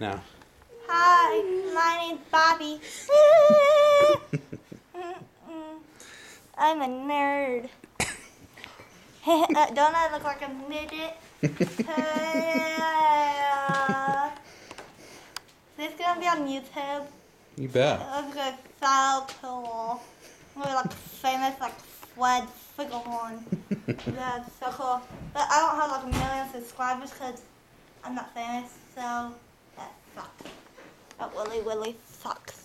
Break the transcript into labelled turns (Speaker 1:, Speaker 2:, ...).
Speaker 1: No.
Speaker 2: Hi, my name's Bobby. I'm a nerd. uh, don't I look like a midget? This gonna be on YouTube.
Speaker 1: You bet.
Speaker 2: Gonna be so cool. We're like famous like Fred Figglehorn. That's so cool. But I don't have like a million subscribers because I'm not famous, so Really, really sucks.